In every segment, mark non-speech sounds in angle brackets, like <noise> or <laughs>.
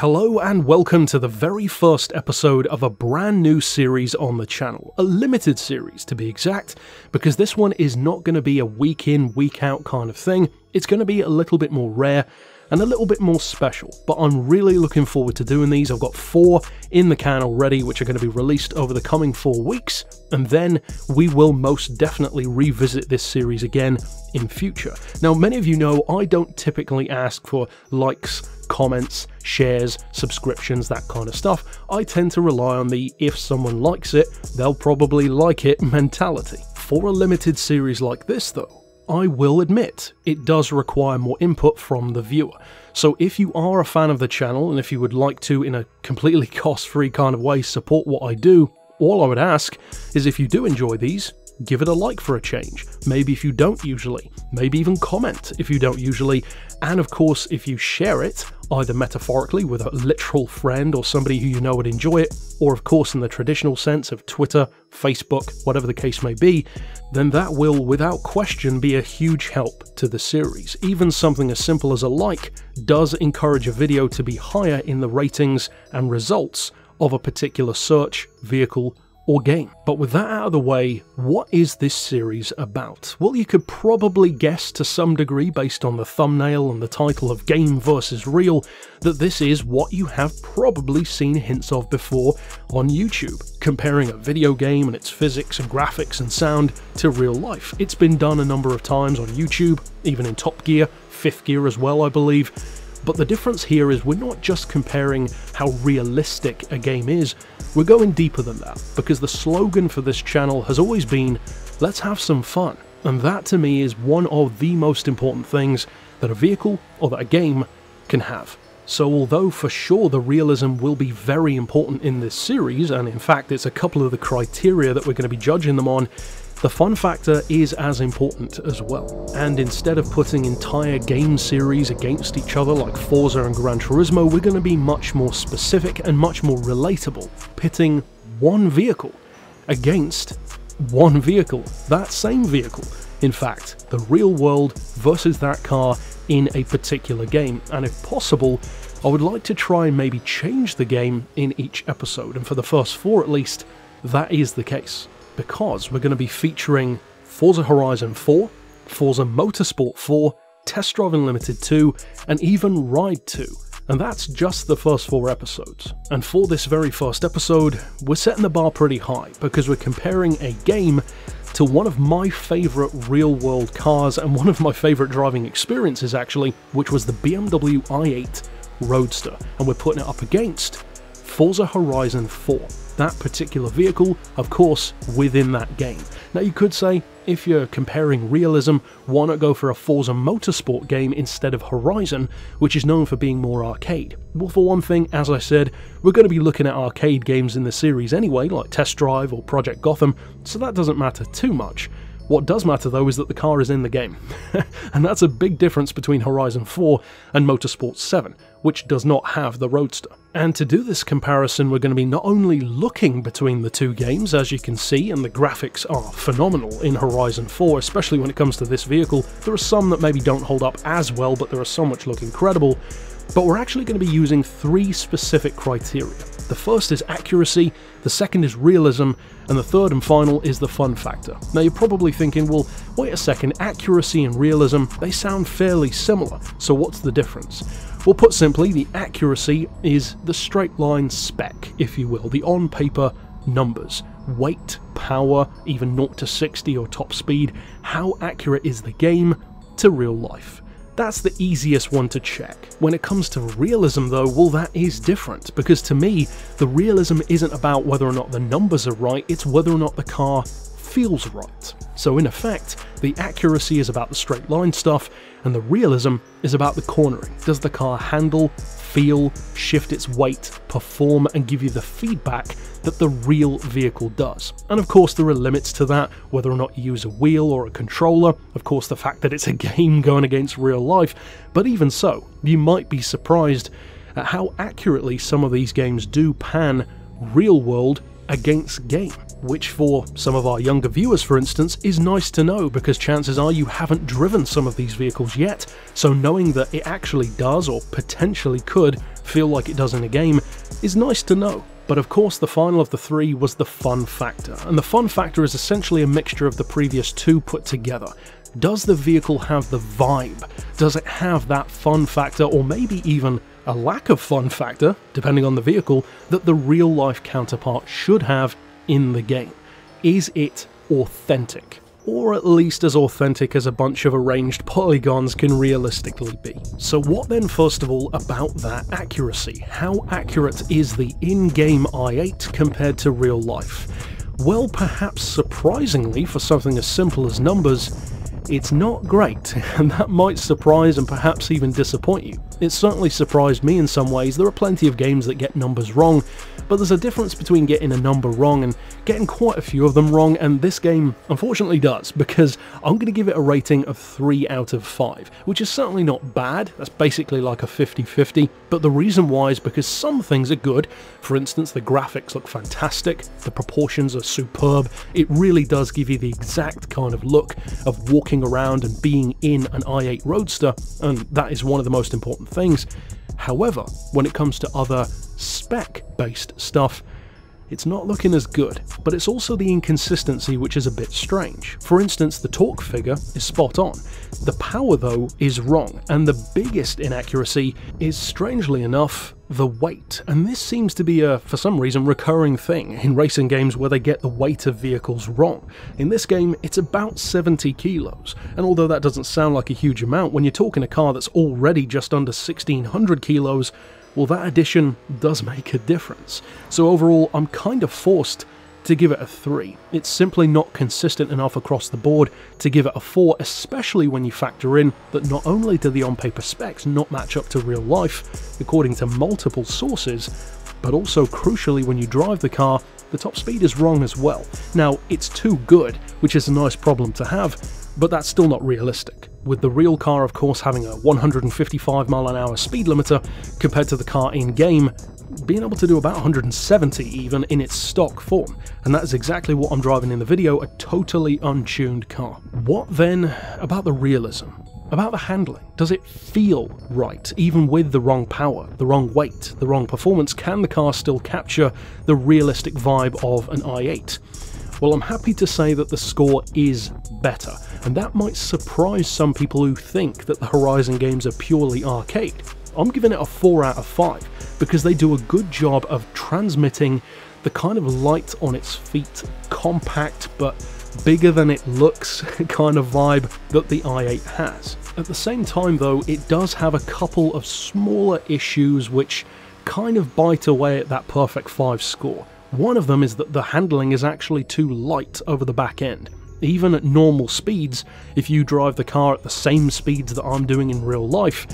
Hello and welcome to the very first episode of a brand new series on the channel, a limited series to be exact, because this one is not going to be a week in, week out kind of thing. It's going to be a little bit more rare and a little bit more special, but I'm really looking forward to doing these. I've got four in the can already, which are going to be released over the coming four weeks, and then we will most definitely revisit this series again in future. Now, many of you know I don't typically ask for likes, comments, shares, subscriptions, that kind of stuff. I tend to rely on the if someone likes it, they'll probably like it <laughs> mentality. For a limited series like this, though, I will admit, it does require more input from the viewer. So if you are a fan of the channel and if you would like to, in a completely <laughs> cost-free kind of way, support what I do, all I would ask is if you do enjoy these, give it a like for a change. Maybe if you don't usually, maybe even comment if you don't usually, and of course if you share it, either metaphorically with a literal friend or somebody who you know would enjoy it, or of course in the traditional sense of Twitter, Facebook, whatever the case may be, then that will without question be a huge help to the series. Even something as simple as a like does encourage a video to be higher in the ratings and results of a particular search, vehicle, or game. But with that out of the way, what is this series about? Well, you could probably guess to some degree based on the thumbnail and the title of Game vs. Real that this is what you have probably seen hints of before on YouTube, comparing a video game and its physics and graphics and sound to real life. It's been done a number of times on YouTube, even in Top Gear, Fifth Gear as well, I believe. But the difference here is we're not just comparing how realistic a game is, we're going deeper than that, because the slogan for this channel has always been, let's have some fun. And that to me is one of the most important things that a vehicle or that a game can have. So although for sure the realism will be very important in this series, and in fact it's a couple of the criteria that we're going to be judging them on, the fun factor is as important as well, and instead of putting entire game series against each other like Forza and Gran Turismo, we're going to be much more specific and much more relatable, pitting one vehicle against one vehicle, that same vehicle. In fact, the real world versus that car in a particular game, and if possible, I would like to try and maybe change the game in each episode, and for the first four at least, that is the case because we're going to be featuring Forza Horizon 4, Forza Motorsport 4, Test Drive Unlimited 2, and even Ride 2. And that's just the first four episodes. And for this very first episode, we're setting the bar pretty high because we're comparing a game to one of my favourite real world cars and one of my favourite driving experiences actually, which was the BMW i8 Roadster. And we're putting it up against Forza Horizon 4 that particular vehicle, of course, within that game. Now you could say, if you're comparing realism, why not go for a Forza Motorsport game instead of Horizon, which is known for being more arcade? Well, for one thing, as I said, we're going to be looking at arcade games in the series anyway, like Test Drive or Project Gotham, so that doesn't matter too much. What does matter though is that the car is in the game, <laughs> and that's a big difference between Horizon 4 and Motorsport 7, which does not have the Roadster. And to do this comparison, we're going to be not only looking between the two games, as you can see, and the graphics are phenomenal in Horizon 4, especially when it comes to this vehicle. There are some that maybe don't hold up as well, but there are some which look incredible. But we're actually going to be using three specific criteria. The first is accuracy, the second is realism, and the third and final is the fun factor. Now you're probably thinking, well, wait a second, accuracy and realism, they sound fairly similar, so what's the difference? Well, put simply, the accuracy is the straight line spec, if you will, the on paper numbers. Weight, power, even 0 to 60 or top speed, how accurate is the game to real life? That's the easiest one to check. When it comes to realism though, well that is different, because to me, the realism isn't about whether or not the numbers are right, it's whether or not the car feels right. So in effect, the accuracy is about the straight line stuff, and the realism is about the cornering. Does the car handle, feel, shift its weight, perform, and give you the feedback that the real vehicle does? And of course, there are limits to that, whether or not you use a wheel or a controller, of course, the fact that it's a <laughs> game going against real life, but even so, you might be surprised at how accurately some of these games do pan real world against game. which for some of our younger viewers, for instance, is nice to know because chances are you haven't driven some of these vehicles yet, so knowing that it actually does or potentially could feel like it does in a game is nice to know. But of course, the final of the three was the fun factor, and the fun factor is essentially a mixture of the previous two put together. Does the vehicle have the vibe? Does it have that fun factor, or maybe even a lack of fun factor, depending on the vehicle, that the real life counterpart should have in the game? Is it authentic? or at least as authentic as a bunch of arranged polygons can realistically be. So what then first of all about that accuracy? How accurate is the in-game i8 compared to real life? Well, perhaps surprisingly for something as simple as numbers, it's not great, <laughs> and that might surprise and perhaps even disappoint you. It certainly surprised me in some ways, there are plenty of games that get numbers wrong, but there's a difference between getting a number wrong and getting quite a few of them wrong, and this game unfortunately does, because I'm going to give it a rating of 3 out of 5, which is certainly not bad, that's basically like a 50-50, but the reason why is because some things are good, for instance the graphics look fantastic, the proportions are superb, it really does give you the exact kind of look of walking around and being in an i8 Roadster, and that is one of the most important things. However, when it comes to other spec based stuff, it's not looking as good, but it's also the inconsistency which is a bit strange. For instance, the torque figure is spot on. The power though is wrong, and the biggest inaccuracy is strangely enough the weight. And this seems to be a, for some reason, recurring thing in racing games where they get the weight of vehicles wrong. In this game, it's about 70 kilos, and although that doesn't sound like a huge amount, when you're talking a car that's already just under 1600 kilos, well that addition does make a difference. So overall, I'm kind of forced to give it a 3. It's simply not consistent enough across the board to give it a 4, especially when you factor in that not only do the on-paper specs not match up to real life, according to multiple sources, but also crucially when you drive the car, the top speed is wrong as well. Now, it's too good, which is a nice problem to have, but that's still not realistic. With the real car, of course, having a 155 mile an hour speed limiter compared to the car in game being able to do about 170 even in its stock form, and that is exactly what I'm driving in the video, a totally untuned car. What then about the realism? About the handling? Does it feel right, even with the wrong power, the wrong weight, the wrong performance? Can the car still capture the realistic vibe of an i8? Well, I'm happy to say that the score is better, and that might surprise some people who think that the Horizon games are purely arcade. I'm giving it a 4 out of 5 because they do a good job of transmitting the kind of light on its feet, compact but bigger than it looks <laughs> kind of vibe that the i8 has. At the same time though, it does have a couple of smaller issues which kind of bite away at that perfect 5 score. One of them is that the handling is actually too light over the back end. Even at normal speeds, if you drive the car at the same speeds that I'm doing in real life,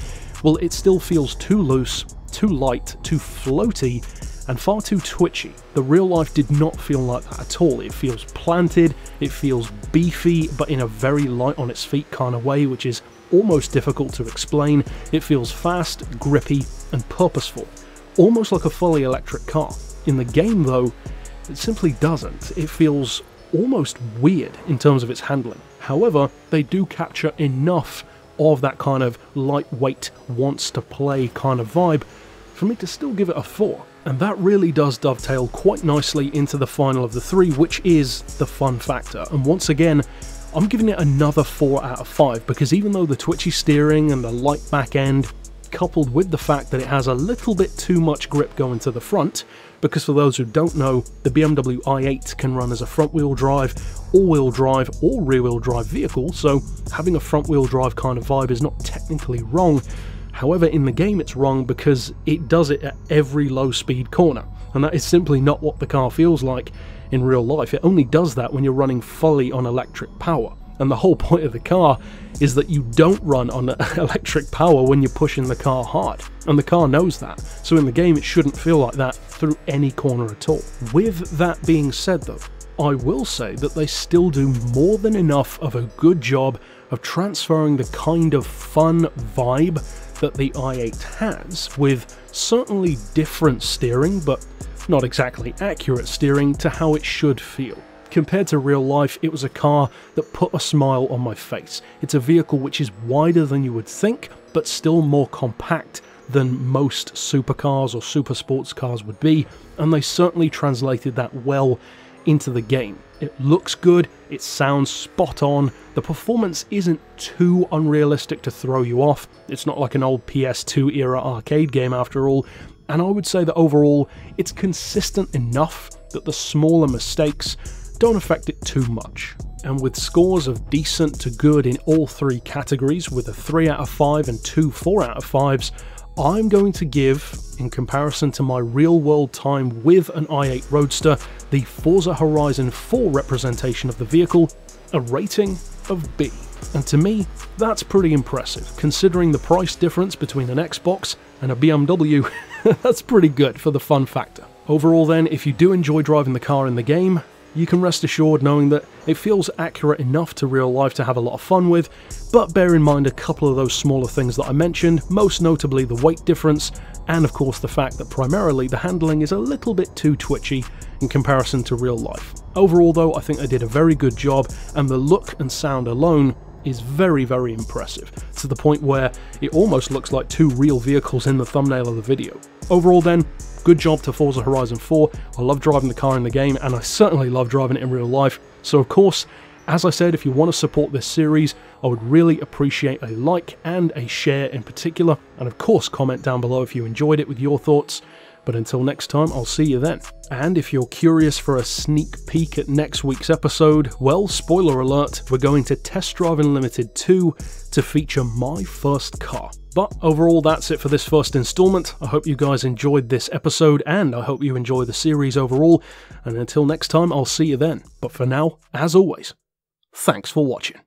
well, it still feels too loose, too light, too floaty, and far too twitchy. The real life did not feel like that at all. It feels planted, it feels beefy, but in a very light on its feet kind of way, which is almost difficult to explain. It feels fast, grippy, and purposeful, almost like a fully electric car. In the game, though, it simply doesn't. It feels almost weird in terms of its handling. However, they do capture enough of that kind of lightweight, wants to play kind of vibe for me to still give it a 4. And that really does dovetail quite nicely into the final of the three, which is the fun factor. And once again, I'm giving it another 4 out of 5 because even though the twitchy steering and the light back end, coupled with the fact that it has a little bit too much grip going to the front, because for those who don't know, the BMW i8 can run as a front wheel drive, all wheel drive, or rear wheel drive vehicle, so having a front wheel drive kind of vibe is not technically wrong. However, in the game it's wrong because it does it at every low speed corner, and that is simply not what the car feels like in real life. It only does that when you're running fully on electric power. And the whole <laughs> point of the car is that you don't run on <laughs> electric power when you're pushing the car hard. And the car knows that. So in the game, it shouldn't feel like that through any corner at all. With that being said, though, I will say that they still do more than enough of a good job of transferring the kind of fun vibe that the i8 has, with certainly different steering, but not exactly accurate steering to how it should feel. Compared to real life, it was a car that put a smile on my face. It's a vehicle which is wider than you would think, but still more compact than most supercars or super sports cars would be, and they certainly translated that well into the game. It looks good, it sounds spot on, the performance isn't too unrealistic to throw you off, it's not like an old PS2 era arcade game after all, and I would say that overall it's consistent enough that the smaller mistakes don't affect it too much. And with scores of decent to good in all three categories, with a 3 out of 5 and two 4 out of 5s, I'm going to give, in comparison to my real world time with an i8 Roadster, the Forza Horizon 4 representation of the vehicle, a rating of B. And to me, that's pretty impressive, considering the price difference between an Xbox and a BMW, <laughs> that's pretty good for the fun factor. Overall then, if you do enjoy driving the car in the game, you can rest assured knowing that it feels accurate enough to real life to have a lot of fun with, but bear in mind a couple of those smaller things that I mentioned, most notably the weight difference, and of course the fact that primarily the handling is a little bit too twitchy in comparison to real life. Overall though, I think they did a very good job, and the look and sound alone is very, very impressive, to the point where it almost looks like two real vehicles in the thumbnail of the video. Overall then, Good job to Forza Horizon 4. I love driving the car in the game, and I certainly love driving it in real life. So, of course, as I said, if you want to support this series, I would really appreciate a like and a share in particular, and of course, comment down below if you enjoyed it with your thoughts. But until next time, I'll see you then. And if you're curious for a sneak peek at next week's episode, well, spoiler alert, we're going to Test Drive Unlimited 2 to feature my first car. But overall, that's it for this first installment. I hope you guys enjoyed this episode, and I hope you enjoy the series overall. And until next time, I'll see you then. But for now, as always, thanks for watching.